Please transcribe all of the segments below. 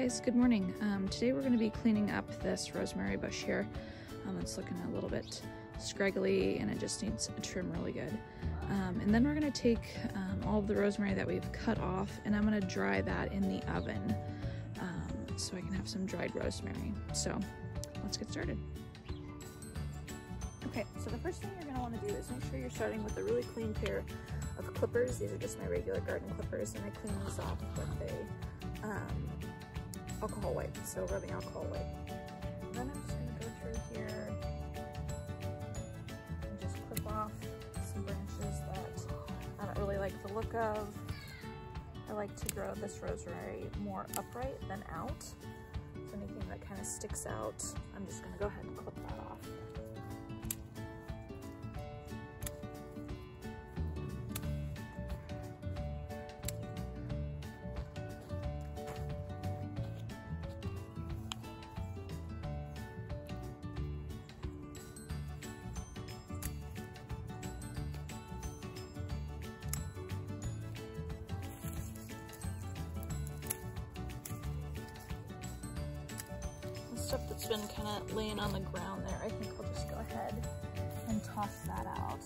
guys, good morning. Um, today we're going to be cleaning up this rosemary bush here. Um, it's looking a little bit scraggly and it just needs a trim really good. Um, and then we're going to take um, all of the rosemary that we've cut off and I'm going to dry that in the oven um, so I can have some dried rosemary. So let's get started. Okay, so the first thing you're going to want to do is make sure you're starting with a really clean pair of clippers. These are just my regular garden clippers and I clean these off with a um, alcohol wipe, so rubbing alcohol wipe. then I'm just to go through here and just clip off some branches that I don't really like the look of. I like to grow this rosemary more upright than out. So anything that kind of sticks out, I'm just going to go ahead and clip that off. Stuff that's been kind of laying on the ground there, I think we'll just go ahead and toss that out.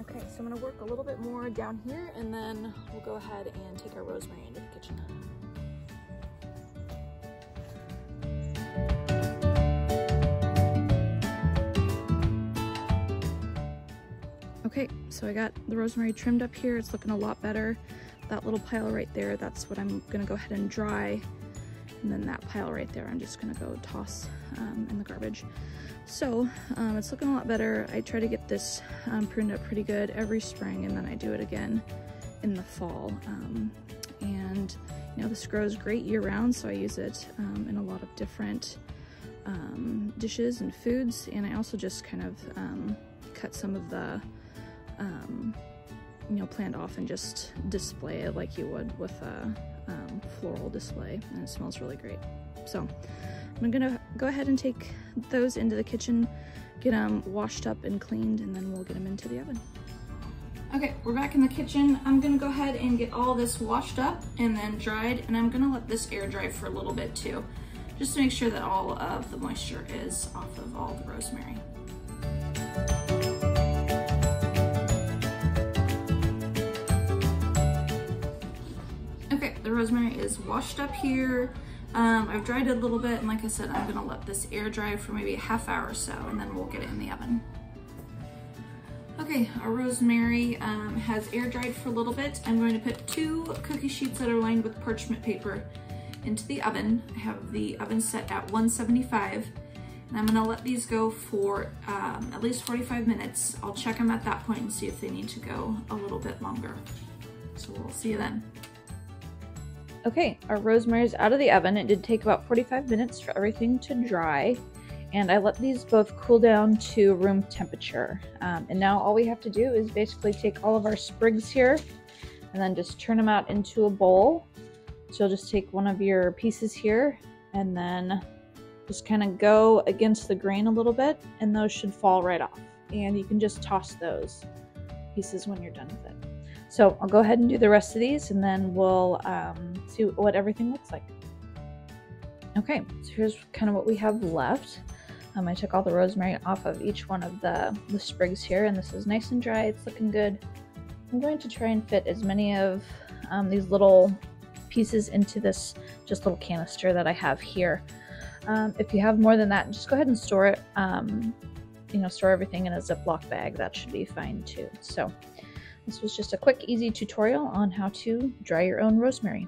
Okay, so I'm gonna work a little bit more down here and then we'll go ahead and take our rosemary Okay, so I got the rosemary trimmed up here. It's looking a lot better. That little pile right there, that's what I'm gonna go ahead and dry. And then that pile right there, I'm just gonna go toss um, in the garbage. So um, it's looking a lot better. I try to get this um, pruned up pretty good every spring and then I do it again in the fall. Um, and you know, this grows great year round, so I use it um, in a lot of different um, dishes and foods. And I also just kind of cut some of the um, you know, planned off and just display it like you would with a um, floral display and it smells really great. So I'm gonna go ahead and take those into the kitchen, get them washed up and cleaned, and then we'll get them into the oven. Okay, we're back in the kitchen. I'm gonna go ahead and get all this washed up and then dried, and I'm gonna let this air dry for a little bit too, just to make sure that all of the moisture is off of all the rosemary. Rosemary is washed up here. Um, I've dried it a little bit and like I said, I'm gonna let this air dry for maybe a half hour or so and then we'll get it in the oven. Okay, our rosemary um, has air dried for a little bit. I'm going to put two cookie sheets that are lined with parchment paper into the oven. I have the oven set at 175 and I'm gonna let these go for um, at least 45 minutes. I'll check them at that point and see if they need to go a little bit longer. So we'll see you then. Okay, our rosemary is out of the oven. It did take about 45 minutes for everything to dry. And I let these both cool down to room temperature. Um, and now all we have to do is basically take all of our sprigs here and then just turn them out into a bowl. So you'll just take one of your pieces here and then just kind of go against the grain a little bit and those should fall right off. And you can just toss those pieces when you're done with it. So I'll go ahead and do the rest of these and then we'll um, see what everything looks like. Okay, so here's kind of what we have left. Um, I took all the rosemary off of each one of the, the sprigs here and this is nice and dry. It's looking good. I'm going to try and fit as many of um, these little pieces into this just little canister that I have here. Um, if you have more than that, just go ahead and store it, um, you know, store everything in a Ziploc bag. That should be fine too. So this was just a quick, easy tutorial on how to dry your own rosemary.